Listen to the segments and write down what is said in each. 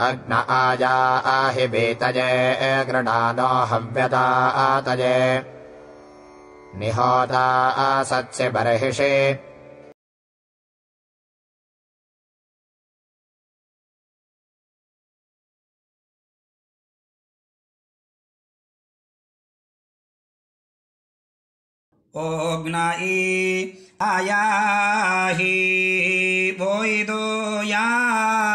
अग्न आया आहि वेतये गृणानो हव्यदातये निहोता आसत्स्य बर्हिषे। ओग्नायी आयाहि यायि ओ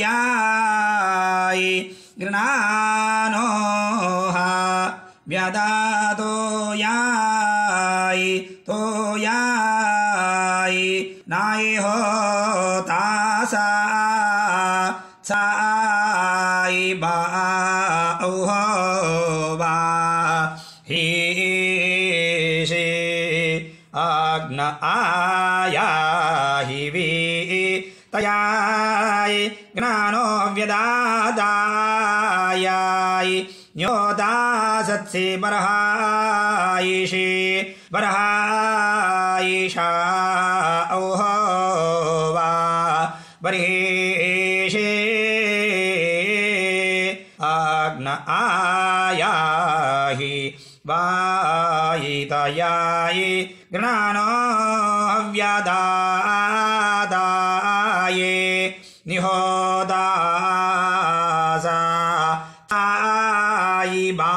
यायि गृणानोः व्यदातो यायि तो यायि नायि होतासा सायि बा औह वा हीशे अग्न आयाहि वी तयाय। ज्ञानो व्यदादायाय। न्योदासत्सि बर्हायिषि। बर्हायिषा औह वा। बर्हिषे अग्न आयाहि। वायितयायि। ज्ञानो व्यदादाये निहोदासा तायि बा